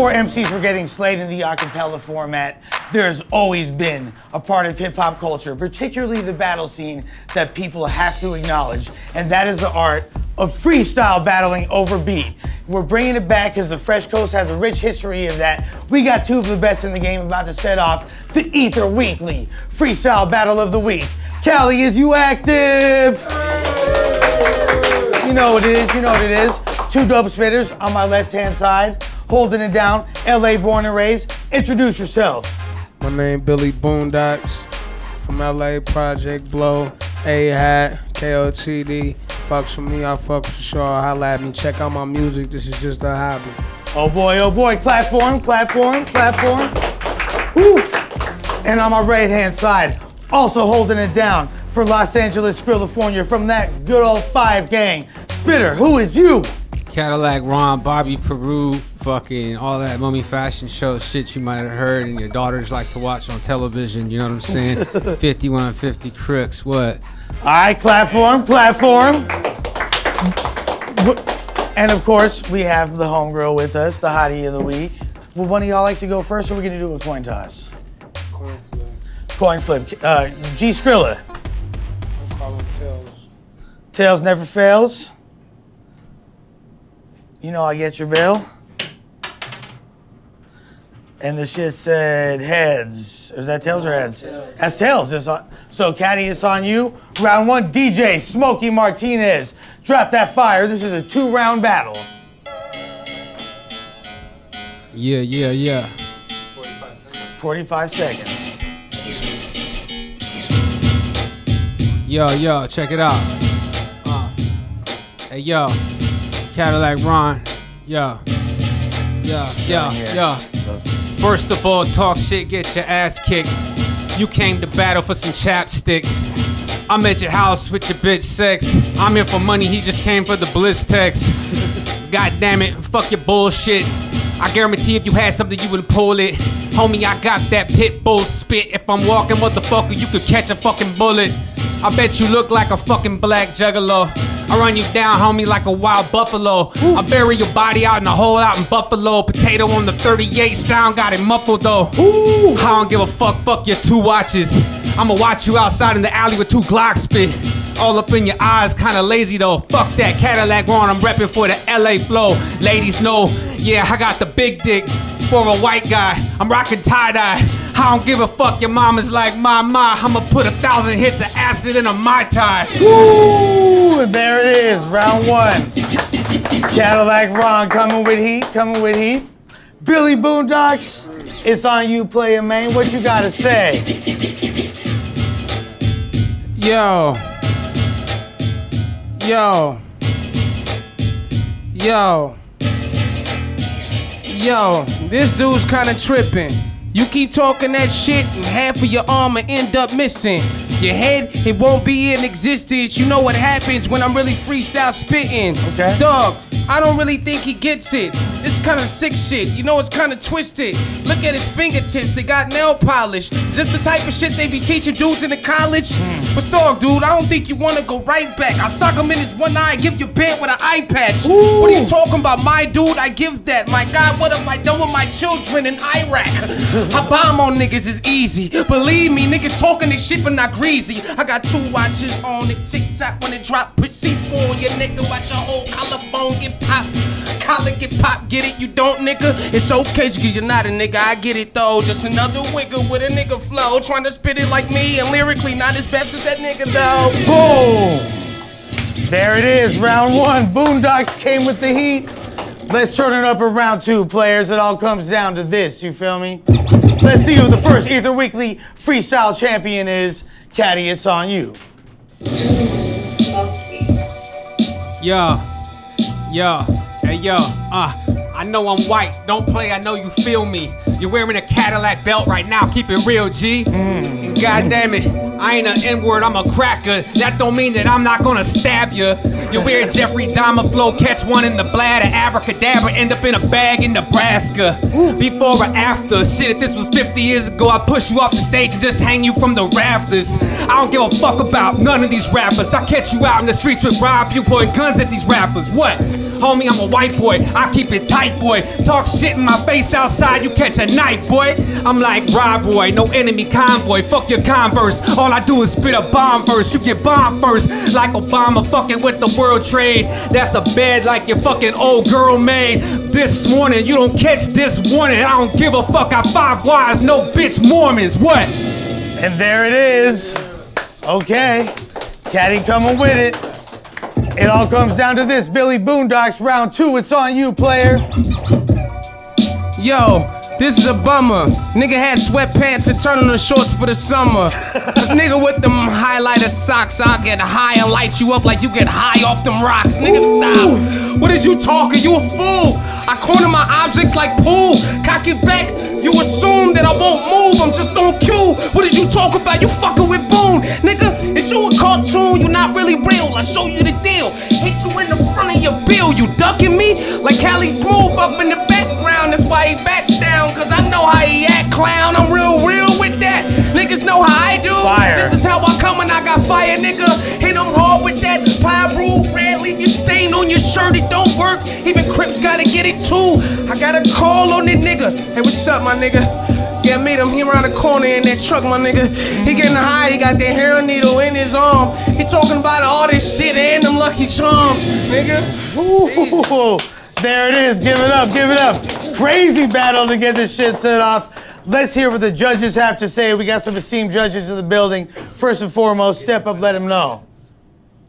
before MCs were getting slayed in the acapella format, there's always been a part of hip hop culture, particularly the battle scene, that people have to acknowledge, and that is the art of freestyle battling over beat. We're bringing it back because the Fresh Coast has a rich history of that. We got two of the best in the game about to set off the Ether Weekly Freestyle Battle of the Week. Cali, is you active? You know what it is, you know what it is. Two dope spitters on my left hand side, holding it down, LA born and raised. Introduce yourself. My name Billy Boondocks from LA Project Blow, A Hat, KOTD. Fucks with me, I fuck for sure. Holla at me. Check out my music. This is just a hobby. Oh boy, oh boy, platform, platform, platform. Woo! And on my right hand side, also holding it down for Los Angeles, California, from that good old five gang. Spitter, who is you? Cadalack Ron, Bobby Peru, fucking all that mummy fashion show shit you might have heard and your daughters like to watch on television, you know what I'm saying? 5150 Crooks, what? All right, platform, platform. And of course, we have the homegirl with us, the hottie of the week. Would one of y'all like to go first, or are we gonna do a coin toss? Coin flip. Coin flip. Uh, G Skrilla. Tails. Tails never fails. You know I get your bill. And the shit said heads. Is that tails or heads? That's tails. It's on, so, Caddy, it's on you. Round one, DJ Smokey Martinez. Drop that fire. This is a two round battle. Yeah, yeah, yeah. 45 seconds. Yo, yo, check it out. Uh, hey, yo, Cadalack Ron. Yo, yo, yo, yo. First of all, talk shit, get your ass kicked. You came to battle for some chapstick. I'm at your house with your bitch sex. I'm here for money, he just came for the bliss text. God damn it, fuck your bullshit. I guarantee if you had something, you would pull it. Homie, I got that pit bull spit. If I'm walking, motherfucker, you could catch a fucking bullet. I bet you look like a fucking black juggalo. I run you down, homie, like a wild buffalo. I bury your body out in a hole out in Buffalo. Potato on the 38 sound, got it muffled though. I don't give a fuck, fuck your two watches. I'ma watch you outside in the alley with two Glock spit. All up in your eyes, kinda lazy though. Fuck that Cadillac on, I'm reppin' for the LA flow. Ladies know, yeah, I got the big dick for a white guy. I'm rocking tie dye. I don't give a fuck, your mom is like my ma. I'ma put a thousand hits of acid in a Mai Tai. Woo! There it is, round one. Cadalack Ron coming with heat, coming with heat. Billy Boondocks, it's on you, player man. What you gotta say? Yo. Yo. Yo. Yo, this dude's kinda tripping. You keep talking that shit, and half of your armor end up missing. Your head, it won't be in existence. You know what happens when I'm really freestyle spitting. Okay. Dog, I don't really think he gets it. This kind of sick shit. You know, it's kind of twisted. Look at his fingertips, they got nail polish. Is this the type of shit they be teaching dudes in the college? Hmm. But dog, dude, I don't think you wanna go right back. I sock him in his one eye, give you bent with an eye patch. What are you talking about, my dude? I give that. My God, what have I done with my children in Iraq? I bomb on niggas is easy. Believe me, niggas talking this shit but not greasy. I got two watches on it, tick tock when it drop. Put C4 on your nigga, watch your whole collarbone get popped. Collar get popped, get it? You don't, nigga? It's okay, cause you're not a nigga. I get it though. Just another wigger with a nigga flow, trying to spit it like me and lyrically not as best as that nigga though. Boom! There it is, round one. Boondocks came with the heat. Let's turn it up for round two, players. It all comes down to this, you feel me? Let's see who the first Ether Weekly freestyle champion is. Caddy, it's on you. Yo, yo, hey yo, uh, I know I'm white, don't play, I know you feel me. You're wearing a Cadillac belt right now, keep it real, G. Mm. God damn it, I ain't an N-word, I'm a cracker. That don't mean that I'm not gonna stab you. You wear Jeffrey Dahmer flow, catch one in the bladder, abracadabra, end up in a bag in Nebraska. Before or after, shit, if this was 50 years ago, I'd push you off the stage and just hang you from the rafters. I don't give a fuck about none of these rappers. I catch you out in the streets with Rob, you point guns at these rappers. What? Homie, I'm a white boy, I keep it tight, boy. Talk shit in my face outside, you catch a knife, boy. I'm like Rob Roy, no enemy convoy, fuck your converse. All I do is spit a bomb verse, you get bombed first. Like Obama fucking with the world trade. That's a bed like your fucking old girl made. This morning, you don't catch this warning. I don't give a fuck, I five wise, no bitch Mormons. What? And there it is. Okay. Caddy coming with it. It all comes down to this. Billy Boondocks, round two. It's on you, player. Yo, this is a bummer. Nigga had sweatpants and turned on the shorts for the summer. nigga with them highlighter socks, I'll get high and light you up like you get high off them rocks. Nigga, stop. What is you talking? You a fool. I corner my objects like pool. Cock it back. You assume that I won't move. I'm just on cue. What did you talk about? You fucking with Boone. Nigga, is you a cartoon? You not really real. I show you the deal. Hit you in the front of your bill. You ducking me? Like Cali Smooth up in the background. That's why he back down. Cause I know how he act, clown. I'm real, real with that. Niggas know how I do. Fire. This is how I come when I got fire, nigga. Hit him hard with that Pyro red. Leave you stain on your shirt. It don't work. Even Crips gotta get it too. I got a call on the nigga. Hey, what's up, my nigga? Yeah, meet him. He around the corner in that truck, my nigga. He getting high. He got that hair needle in his arm. He talking about all this shit and them Lucky Charms, nigga. Ooh, there it is. Give it up. Give it up. Crazy battle to get this shit set off. Let's hear what the judges have to say. We got some esteemed judges in the building. First and foremost, step up, let them know.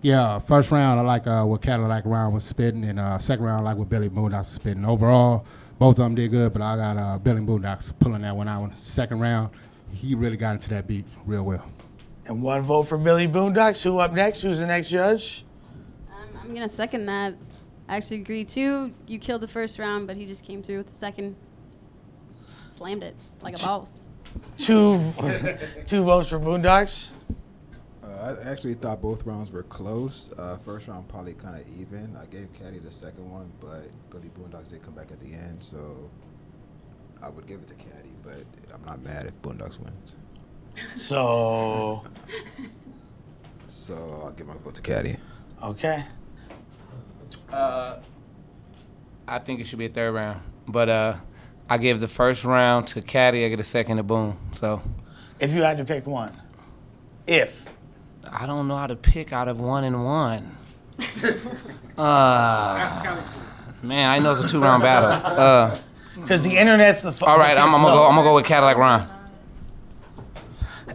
Yeah, first round I like uh, what Cadillac round was spitting, and uh, second round I like what Billy Boondocks was spitting. Overall, both of them did good, but I got uh, Billy Boondocks pulling that one out in the second round. He really got into that beat real well. And one vote for Billy Boondocks. Who up next? Who's the next judge? Um, I'm gonna second that. I actually agree too. You killed the first round, but he just came through with the second. Slammed it like a boss. Two, two votes for Boondocks. Uh, I actually thought both rounds were close. Uh, first round probably kind of even. I gave Caddy the second one, but Billy Boondocks did come back at the end, so I would give it to Caddy. But I'm not mad if Boondocks wins. So, So I'll give my vote to Caddy. okay. Uh, I think it should be a third round, but uh, I give the first round to Caddy. I get a second to Boone. So If you had to pick one, if I don't know how to pick out of one and one. uh, man, I know it's a two round battle. Uh, because the internet's the. fu- all right, I'm, I'm gonna go. I'm gonna go with Cadalack Ron.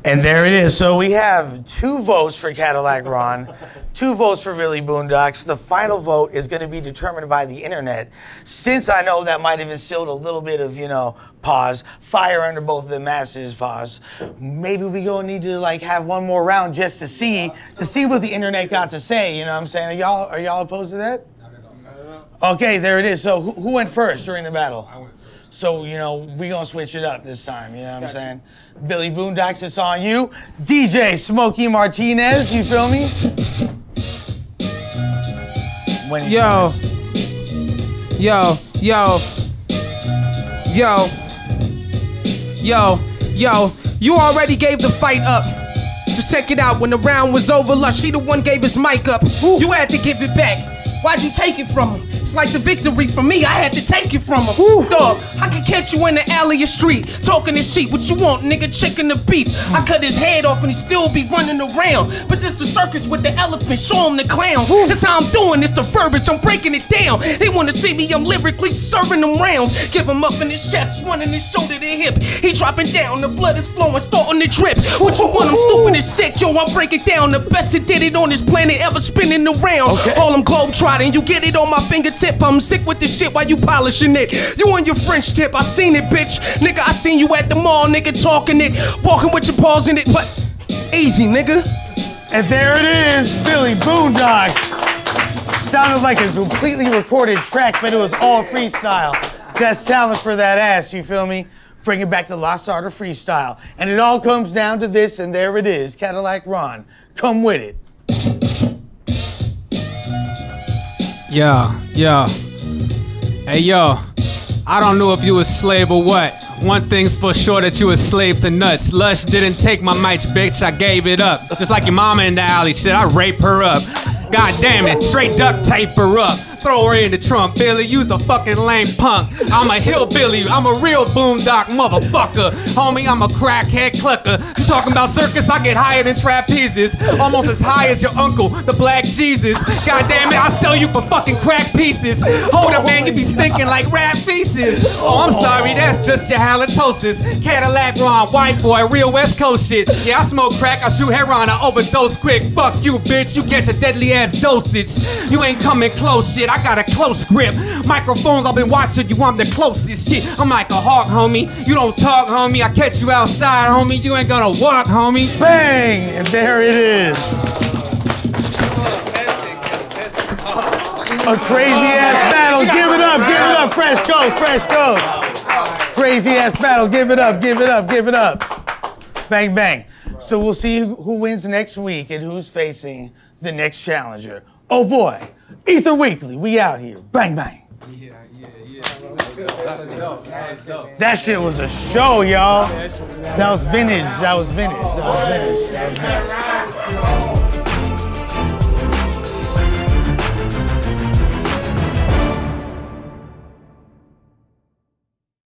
And there it is. So we have two votes for Cadalack Ron, two votes for Billy Boondocks. The final vote is going to be determined by the internet. Since I know that might have instilled a little bit of, you know, pause, fire under both of the masses, pause. Maybe we gonna need to like have one more round just to see to see what the internet got to say. You know what I'm saying? Are y'all are y'all opposed to that? Okay, there it is. So who, who went first during the battle? I went first. So, you know, we gonna switch it up this time, you know what I'm saying? Billy Boondocks, it's on you. DJ Smokey Martinez, you feel me? When Yo. comes. Yo, yo, yo, yo, yo, you already gave the fight up. Just check it out. When the round was over, Lush, he the one gave his mic up. You had to give it back. Why'd you take it from him? It's like the victory for me. I had to take it from him. Dog, I could catch you in the alley or street talking this shit. What you want, nigga? Chicken the beef. I cut his head off and he still be running around. But this a circus with the elephant. Show him the clowns. That's how I'm doing. It's the verbiage. I'm breaking it down. They wanna see me. I'm lyrically serving them rounds. Give him up in his chest, one in his shoulder to hip. He dropping down. The blood is flowing, starting to drip. What you want? I'm stupid and sick. Yo, I break it down. The best that did it on this planet ever spinning around. All them globe trotting. You get it on my fingertip. I'm sick with this shit while you polishing it. You on your French tip. I seen it, bitch. Nigga, I seen you at the mall, nigga, talking it. Walking with your paws in it. But easy, nigga. And there it is, Billy Boondocks. Sounded like a completely recorded track, but it was all freestyle. That's talent for that ass, you feel me? bringing back the lost art of freestyle. And it all comes down to this, and there it is Cadalack Ron. Come with it. Yeah, yeah. Hey, yo, I don't know if you a slave or what. One thing's for sure that you a slave to nuts. Lush didn't take my mic, bitch, I gave it up. Just like your mama in the alley, shit, I rape her up. God damn it, straight duct tape her up. Throw her in the trunk, Billy. You's a fucking lame punk. I'm a hillbilly. I'm a real boondock motherfucker. Homie, I'm a crackhead clucker. You talking about circus? I get higher than trapezes. Almost as high as your uncle, the black Jesus. God damn it, I sell you for fucking crack pieces. Hold up, man, you be stinking like rat feces. Oh, I'm sorry, that's just your halitosis. Cadalack Ron, white boy, real West Coast shit. Yeah, I smoke crack, I shoot heroin, I overdose quick. Fuck you, bitch, you get your deadly ass dosage. You ain't coming close, shit. Got a close grip. Microphones, I've been watching you, I'm the closest shit. I'm like a hawk, homie. You don't talk, homie. I catch you outside, homie. You ain't gonna walk, homie. Bang! And there it is. A crazy ass battle. Give it up, give it up. Fresh Coast, Fresh Coast. Crazy ass battle. Give it up, give it up, give it up. Bang, bang. So we'll see who wins next week and who's facing the next challenger. Oh boy, Ether Weekly, we out here. Bang, bang. Yeah, yeah, yeah. That shit was a show, y'all. That was vintage. That was vintage. That was vintage. That was vintage.